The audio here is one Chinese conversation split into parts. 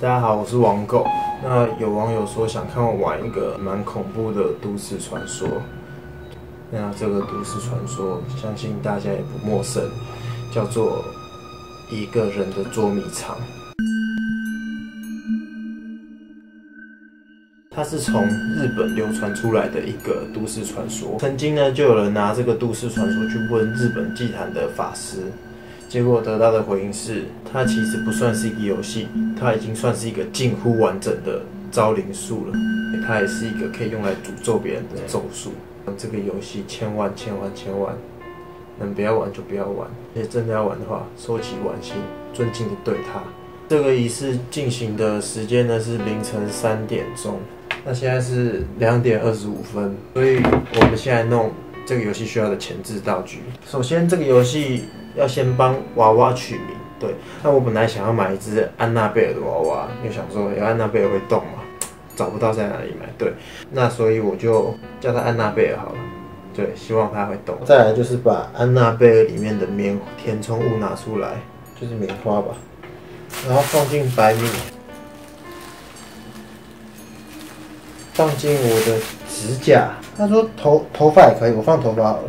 大家好，我是王狗。那有网友说想看我玩一个蛮恐怖的都市传说。那这个都市传说，相信大家也不陌生，叫做一个人的捉迷藏。它是从日本流传出来的一个都市传说。曾经呢，就有人拿这个都市传说去问日本祭坛的法师。结果得到的回应是，它其实不算是一个游戏，它已经算是一个近乎完整的招灵术了。它也是一个可以用来诅咒别人的咒术。这个游戏千万千万千万，能不要玩就不要玩。而且真的要玩的话，收起玩心，尊敬的对它。这个仪式进行的时间呢是凌晨三点钟，那现在是两点二十五分，所以我们现在弄这个游戏需要的前置道具。首先，这个游戏。要先帮娃娃取名，对。那我本来想要买一只安娜贝尔的娃娃，因为想说，有安娜贝尔会动嘛，找不到在哪里买，对。那所以我就叫它安娜贝尔好了，对，希望它会动。再来就是把安娜贝尔里面的棉填充物拿出来，就是棉花吧，然后放进白米，放进我的指甲。他说头头发也可以，我放头发好了。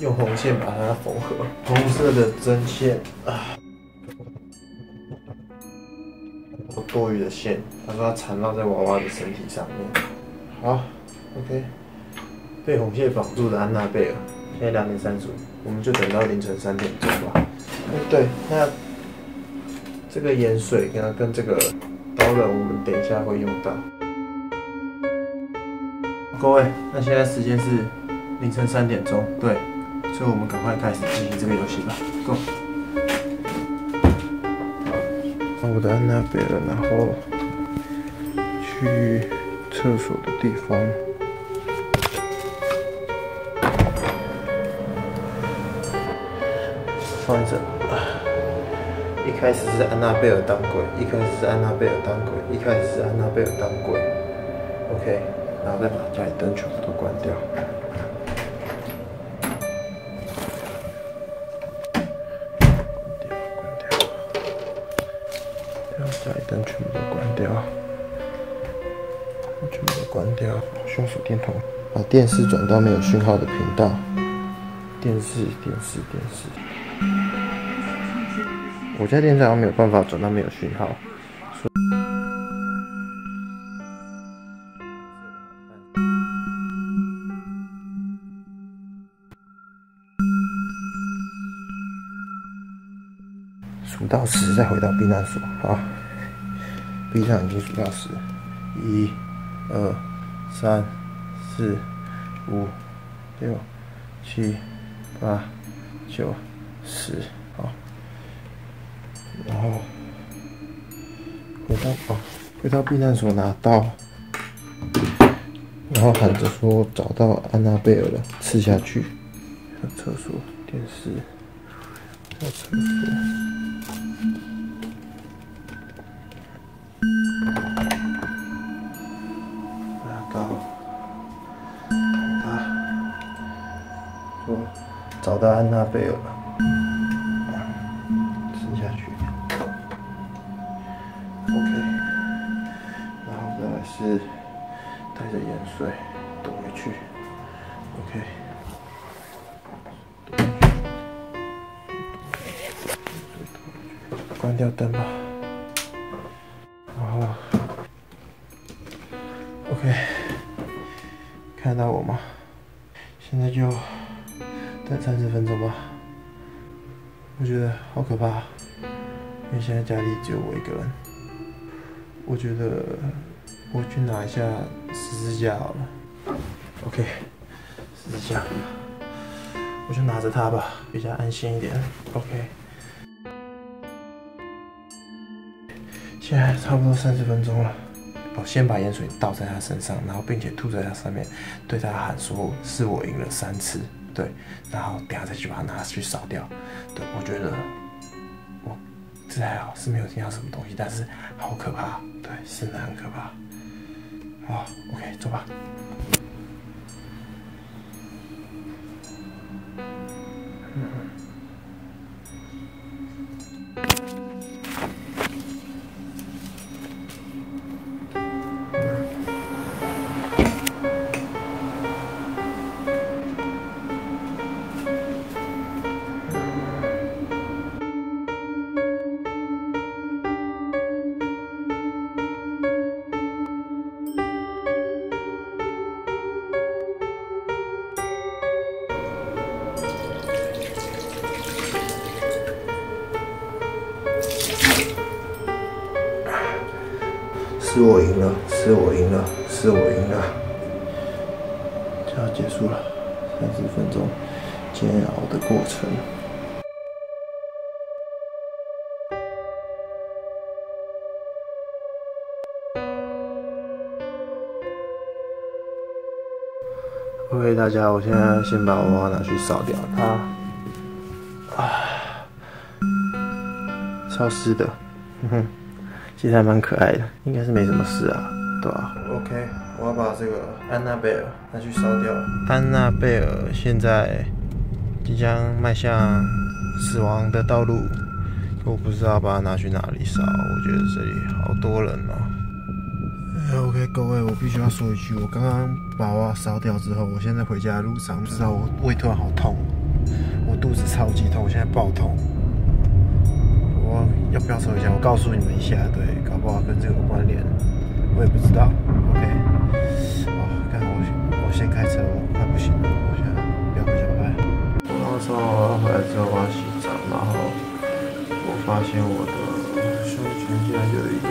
用红线把它缝合，红色的针线啊，多余的线，他说它缠绕在娃娃的身体上面。好，OK，被红线绑住的安娜贝尔，现在两点三十五，我们就等到凌晨三点钟吧。对，那这个盐水跟跟这个刀刃，我们等一下会用到。各位，那现在时间是。凌晨三点钟，对，所以我们赶快开始进行这个游戏吧。Go。我的安娜贝尔，然后去厕所的地方，放着。一开始是安娜贝尔当鬼，一开始是安娜贝尔当鬼，一开始是安娜贝尔当鬼。OK，然后再把家里灯全部都关掉。下一灯全部都关掉，全部都关掉。用手电筒把电视转到没有讯号的频道。电视，电视，电视。我家电视好像没有办法转到没有讯号。数到十，再回到避难所。好。闭上眼睛数到十，一、二、三、四、五、六、七、八、九、十，好。然后回到哦，回到避难所拿刀，然后喊着说找到安娜贝尔了，吃下去。厕所、电视，厕所。找到安娜贝尔了，吃下去。OK，然后再来是带着盐水躲回去。OK，关掉灯吧。三十分钟吧，我觉得好可怕，因为现在家里只有我一个人。我觉得我去拿一下十字架好了。OK，十字架，我就拿着它吧，比较安心一点。OK，现在差不多三十分钟了。我先把盐水倒在他身上，然后并且吐在他上面，对他喊说：“是我赢了三次。”对，然后等下再去把它拿去烧掉。对，我觉得我这还好是没有听到什么东西，但是好可怕。对，是的很可怕。好，OK，走吧。是我赢了，是我赢了，是我赢了，就要结束了，三十分钟煎熬的过程。OK，大家，我现在先把娃娃拿去烧掉，它啊，超湿的，哼哼，其实还蛮可爱的，应该是没什么事啊，对吧？OK，我要把这个安娜贝尔拿去烧掉。安娜贝尔现在即将迈向死亡的道路，我不知道把它拿去哪里烧，我觉得这里好多人哦。OK，各位，我必须要说一句，我刚刚把娃娃烧掉之后，我现在回家的路上，不知道我胃突然好痛，我肚子超级痛，我现在爆痛。要不要说一下？我告诉你们一下，对，搞不好跟这个有关联，我也不知道。OK，哦，看我我先开车，我快不行了，我现在不要回家拍。我刚说我回来之后我要洗澡，然后我发现我的胸前竟然有一个。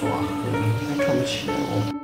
爪痕，看不起我。